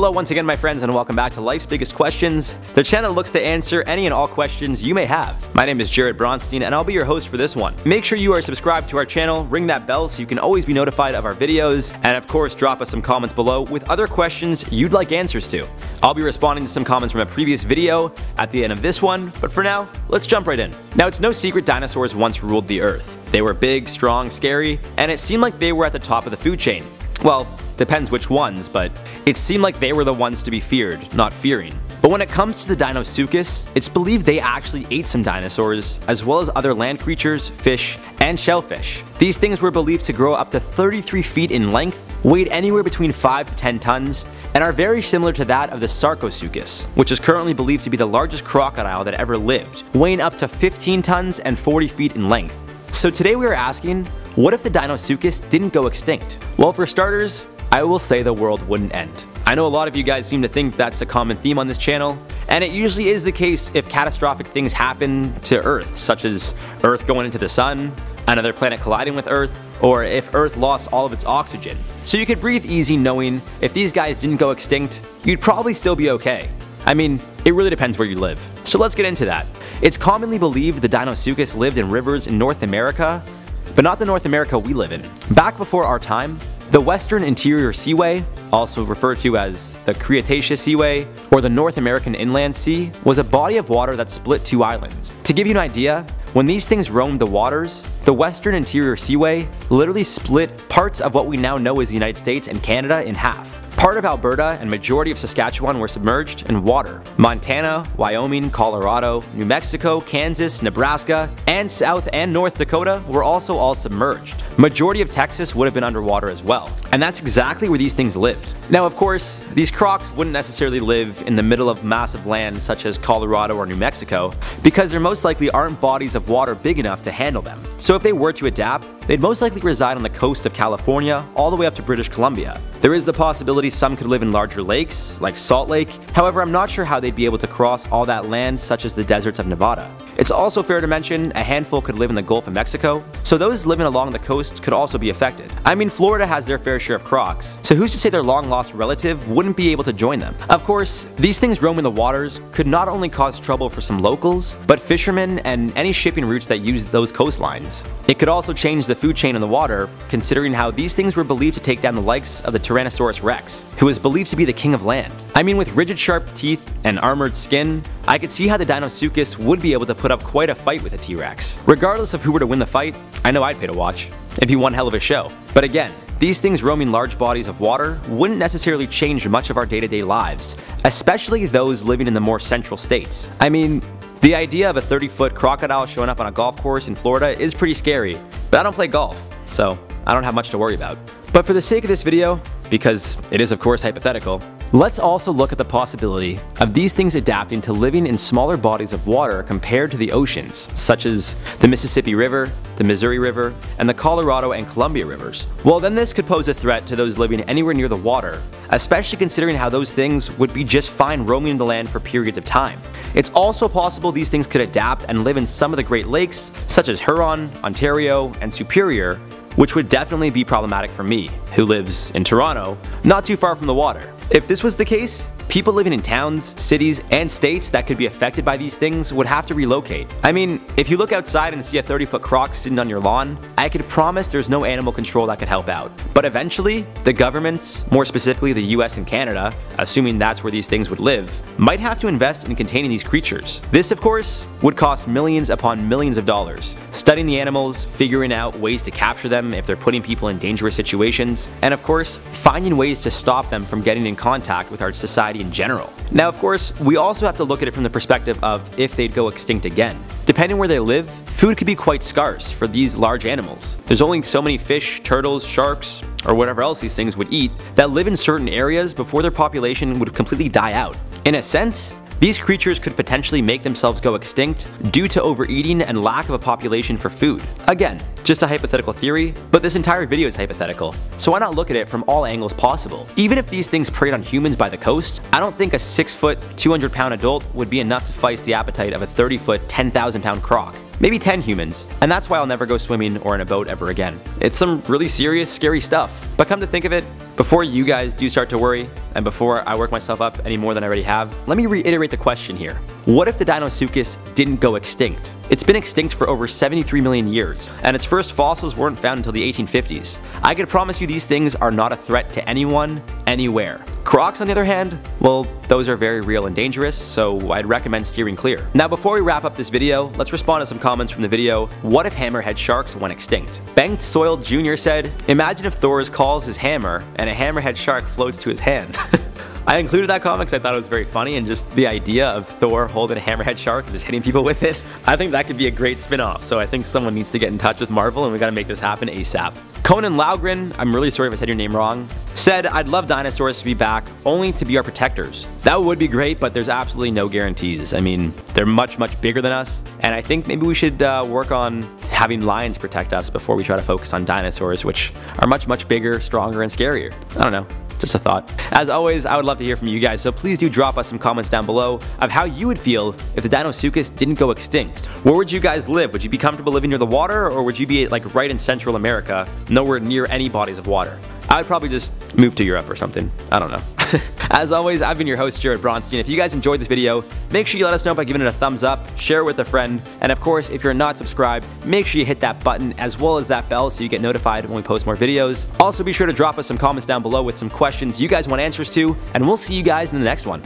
Hello once again my friends and welcome back to Life's Biggest Questions, the channel looks to answer any and all questions you may have. My name is Jarred Bronstein and I'll be your host for this one. Make sure you are subscribed to our channel, ring that bell so you can always be notified of our videos, and of course drop us some comments below with other questions you'd like answers to. I'll be responding to some comments from a previous video at the end of this one, but for now, let's jump right in. Now it's no secret dinosaurs once ruled the earth. They were big, strong, scary, and it seemed like they were at the top of the food chain. Well, depends which ones, but it seemed like they were the ones to be feared, not fearing. But when it comes to the Deinosuchus, it's believed they actually ate some dinosaurs, as well as other land creatures, fish, and shellfish. These things were believed to grow up to 33 feet in length, weighed anywhere between 5 to 10 tons, and are very similar to that of the Sarcosuchus, which is currently believed to be the largest crocodile that ever lived, weighing up to 15 tons and 40 feet in length. So today we are asking, what if the Deinosuchus didn't go extinct? Well, for starters, I will say the world wouldn't end. I know a lot of you guys seem to think that's a common theme on this channel, and it usually is the case if catastrophic things happen to Earth, such as Earth going into the sun, another planet colliding with Earth, or if Earth lost all of its oxygen. So you could breathe easy knowing if these guys didn't go extinct, you'd probably still be okay. I mean, it really depends where you live. So let's get into that. It's commonly believed the Deinosuchus lived in rivers in North America, but not the North America we live in. Back before our time, the Western Interior Seaway, also referred to as the Cretaceous Seaway or the North American Inland Sea, was a body of water that split two islands. To give you an idea, when these things roamed the waters, the Western Interior Seaway literally split parts of what we now know as the United States and Canada in half. Part of Alberta and majority of Saskatchewan were submerged in water. Montana, Wyoming, Colorado, New Mexico, Kansas, Nebraska, and South and North Dakota were also all submerged. Majority of Texas would have been underwater as well. And that's exactly where these things lived. Now of course, these crocs wouldn't necessarily live in the middle of massive land such as Colorado or New Mexico, because there most likely aren't bodies of water big enough to handle them. So if they were to adapt, they'd most likely reside on the coast of California all the way up to British Columbia. There is the possibility some could live in larger lakes, like Salt Lake, however I'm not sure how they'd be able to cross all that land such as the deserts of Nevada. It's also fair to mention a handful could live in the Gulf of Mexico, so those living along the coast could also be affected. I mean Florida has their fair share of crocs, so who's to say their long lost relative wouldn't be able to join them? Of course, these things roaming the waters could not only cause trouble for some locals, but fishermen and any shipping routes that use those coastlines. It could also change the food chain in the water, considering how these things were believed to take down the likes of the Tyrannosaurus rex, who was believed to be the king of land. I mean with rigid sharp teeth and armored skin, I could see how the Deinosuchus would be able to put up quite a fight with a T-Rex. Regardless of who were to win the fight, I know I'd pay to watch. It'd be one hell of a show. But again, these things roaming large bodies of water wouldn't necessarily change much of our day-to-day -day lives, especially those living in the more central states. I mean, the idea of a 30-foot crocodile showing up on a golf course in Florida is pretty scary, but I don't play golf, so I don't have much to worry about. But for the sake of this video, because it is of course hypothetical, Let's also look at the possibility of these things adapting to living in smaller bodies of water compared to the oceans, such as the Mississippi River, the Missouri River, and the Colorado and Columbia rivers. Well then this could pose a threat to those living anywhere near the water, especially considering how those things would be just fine roaming the land for periods of time. It's also possible these things could adapt and live in some of the Great Lakes, such as Huron, Ontario, and Superior, which would definitely be problematic for me, who lives in Toronto, not too far from the water. If this was the case, people living in towns, cities, and states that could be affected by these things would have to relocate. I mean, if you look outside and see a 30 foot croc sitting on your lawn, I could promise there's no animal control that could help out. But eventually, the governments, more specifically the US and Canada, assuming that's where these things would live, might have to invest in containing these creatures. This, of course, would cost millions upon millions of dollars. Studying the animals, figuring out ways to capture them if they're putting people in dangerous situations, and of course, finding ways to stop them from getting in contact with our society in general. Now of course, we also have to look at it from the perspective of if they'd go extinct again. Depending where they live, food could be quite scarce for these large animals. There's only so many fish, turtles, sharks, or whatever else these things would eat that live in certain areas before their population would completely die out. In a sense, these creatures could potentially make themselves go extinct due to overeating and lack of a population for food. Again, just a hypothetical theory, but this entire video is hypothetical, so why not look at it from all angles possible? Even if these things preyed on humans by the coast, I don't think a 6 foot, 200 pound adult would be enough to feist the appetite of a 30 foot, 10,000 pound croc. maybe 10 humans, and that's why I'll never go swimming or in a boat ever again. It's some really serious, scary stuff. But come to think of it, before you guys do start to worry, and before I work myself up any more than I already have, let me reiterate the question here. What if the Deinosuchus didn't go extinct? It's been extinct for over 73 million years, and its first fossils weren't found until the 1850s. I can promise you these things are not a threat to anyone, anywhere. Crocs on the other hand, well, those are very real and dangerous, so I'd recommend steering clear. Now before we wrap up this video, let's respond to some comments from the video, what if hammerhead sharks went extinct? Banked Soil Jr. said, imagine if Thor's calls his hammer and a hammerhead shark floats to his hand. I included that comic because I thought it was very funny and just the idea of Thor holding a hammerhead shark and just hitting people with it. I think that could be a great spin-off, so I think someone needs to get in touch with Marvel and we gotta make this happen ASAP. Conan Laugren, I'm really sorry if I said your name wrong, said, I'd love dinosaurs to be back, only to be our protectors. That would be great, but there's absolutely no guarantees. I mean, they're much, much bigger than us, and I think maybe we should uh, work on having lions protect us before we try to focus on dinosaurs, which are much, much bigger, stronger, and scarier. I don't know. Just a thought. As always, I would love to hear from you guys, so please do drop us some comments down below of how you would feel if the Deinosuchus didn't go extinct. Where would you guys live? Would you be comfortable living near the water, or would you be like right in Central America, nowhere near any bodies of water? I'd probably just move to Europe or something. I don't know. As always, I've been your host, Jarred Bronstein. If you guys enjoyed this video, make sure you let us know by giving it a thumbs up, share it with a friend, and of course, if you're not subscribed, make sure you hit that button as well as that bell so you get notified when we post more videos. Also, be sure to drop us some comments down below with some questions you guys want answers to, and we'll see you guys in the next one.